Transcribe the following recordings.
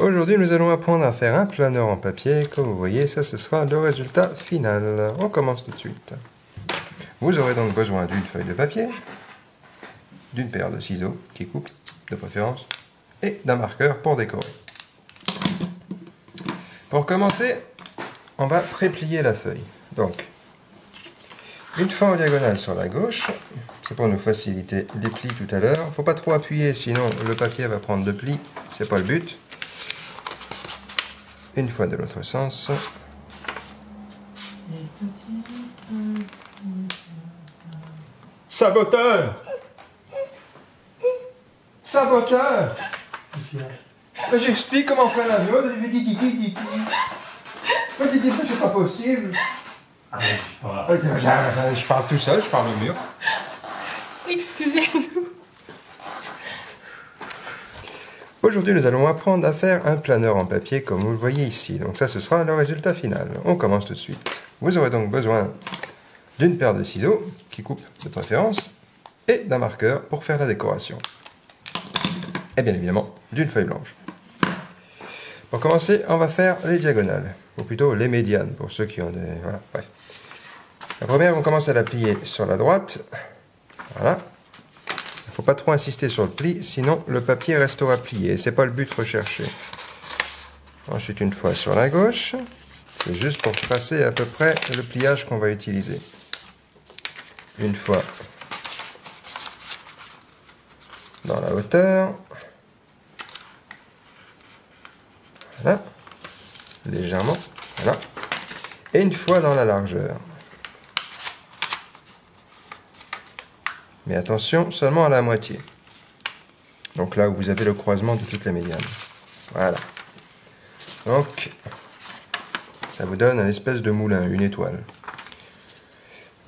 Aujourd'hui, nous allons apprendre à faire un planeur en papier. Comme vous voyez, ça, ce sera le résultat final. On commence tout de suite. Vous aurez donc besoin d'une feuille de papier, d'une paire de ciseaux qui coupent, de préférence, et d'un marqueur pour décorer. Pour commencer, on va préplier la feuille. Donc, une fin en diagonale sur la gauche, c'est pour nous faciliter les plis tout à l'heure. Il ne faut pas trop appuyer, sinon le papier va prendre de plis, c'est pas le but. Une fois de l'autre sens. Saboteur Saboteur J'explique comment faire l'avion, il dit dit dit dit. dit dit c'est pas possible. Ah, je parle tout seul, je parle au mur. Excusez-nous. Aujourd'hui, nous allons apprendre à faire un planeur en papier comme vous le voyez ici. Donc ça, ce sera le résultat final. On commence tout de suite. Vous aurez donc besoin d'une paire de ciseaux, qui coupent de préférence, et d'un marqueur pour faire la décoration. Et bien évidemment, d'une feuille blanche. Pour commencer, on va faire les diagonales, ou plutôt les médianes, pour ceux qui ont des... Voilà, bref. La première, on commence à la plier sur la droite. Voilà. Il ne faut pas trop insister sur le pli, sinon le papier restera plié. Ce n'est pas le but recherché. Ensuite, une fois sur la gauche. C'est juste pour tracer à peu près le pliage qu'on va utiliser. Une fois dans la hauteur. Voilà. Légèrement. Voilà. Et une fois dans la largeur. Mais attention, seulement à la moitié. Donc là où vous avez le croisement de toute la médiane. Voilà. Donc, ça vous donne un espèce de moulin, une étoile.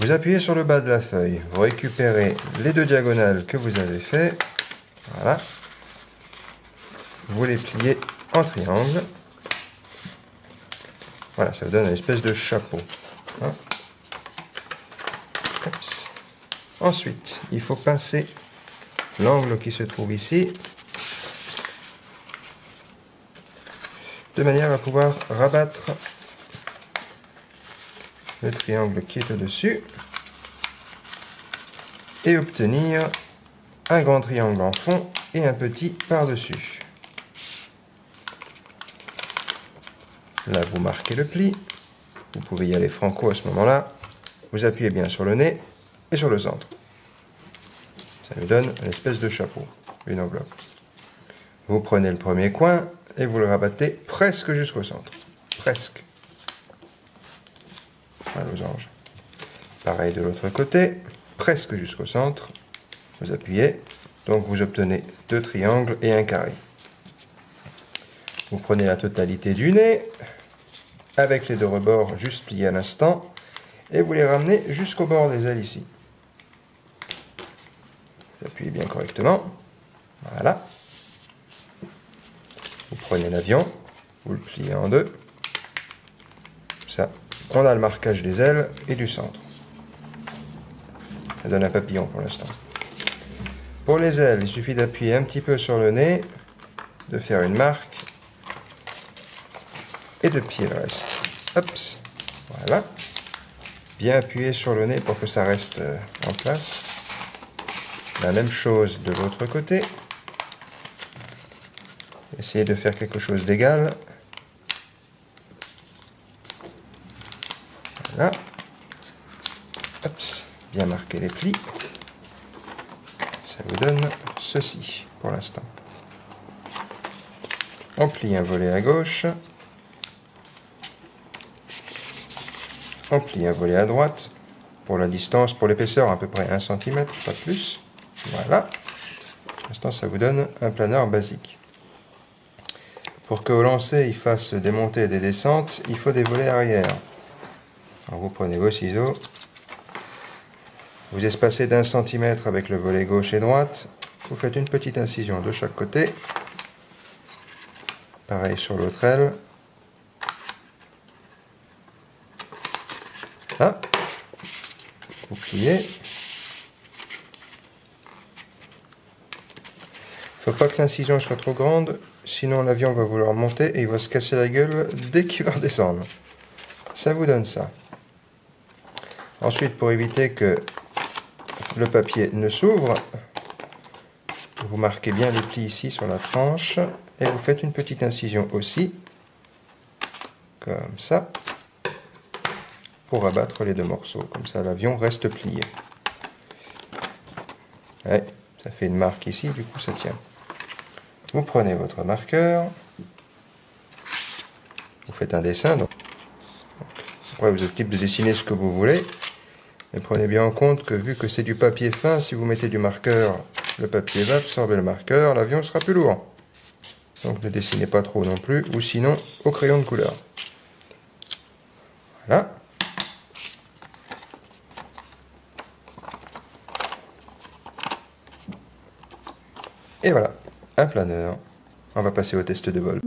Vous appuyez sur le bas de la feuille, vous récupérez les deux diagonales que vous avez fait. Voilà. Vous les pliez en triangle. Voilà, ça vous donne une espèce de chapeau. Hein. Ensuite, il faut pincer l'angle qui se trouve ici, de manière à pouvoir rabattre le triangle qui est au-dessus et obtenir un grand triangle en fond et un petit par-dessus. Là, vous marquez le pli. Vous pouvez y aller franco à ce moment-là. Vous appuyez bien sur le nez sur le centre. Ça nous donne une espèce de chapeau, une enveloppe. Vous prenez le premier coin et vous le rabattez presque jusqu'au centre. Presque. Un losange. Pareil de l'autre côté, presque jusqu'au centre. Vous appuyez, donc vous obtenez deux triangles et un carré. Vous prenez la totalité du nez, avec les deux rebords juste pliés à l'instant, et vous les ramenez jusqu'au bord des ailes ici. Appuyez bien correctement. Voilà. Vous prenez l'avion, vous le pliez en deux. Ça, on a le marquage des ailes et du centre. Ça donne un papillon pour l'instant. Pour les ailes, il suffit d'appuyer un petit peu sur le nez, de faire une marque et de plier le reste. Hop, voilà. Bien appuyer sur le nez pour que ça reste euh, en place. La même chose de l'autre côté. Essayez de faire quelque chose d'égal. Voilà. Bien marquer les plis. Ça vous donne ceci pour l'instant. On plie un volet à gauche. On plie un volet à droite. Pour la distance, pour l'épaisseur, à peu près 1 cm, pas plus. Voilà. Pour l'instant, ça vous donne un planeur basique. Pour que au lancer, il fasse des montées et des descentes, il faut des volets arrière. vous prenez vos ciseaux, vous espacez d'un centimètre avec le volet gauche et droite, vous faites une petite incision de chaque côté, pareil sur l'autre aile. Là, vous pliez. Il ne faut pas que l'incision soit trop grande sinon l'avion va vouloir monter et il va se casser la gueule dès qu'il va redescendre. Ça vous donne ça. Ensuite, pour éviter que le papier ne s'ouvre, vous marquez bien les plis ici sur la tranche et vous faites une petite incision aussi, comme ça, pour abattre les deux morceaux. Comme ça, l'avion reste plié. ça fait une marque ici, du coup ça tient. Vous prenez votre marqueur, vous faites un dessin. Donc, après, vous êtes libre de dessiner ce que vous voulez. Et prenez bien en compte que vu que c'est du papier fin, si vous mettez du marqueur, le papier va absorber le marqueur, l'avion sera plus lourd. Donc ne dessinez pas trop non plus, ou sinon au crayon de couleur. Voilà. Et voilà, un planeur. On va passer au test de vol.